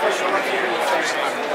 for sure.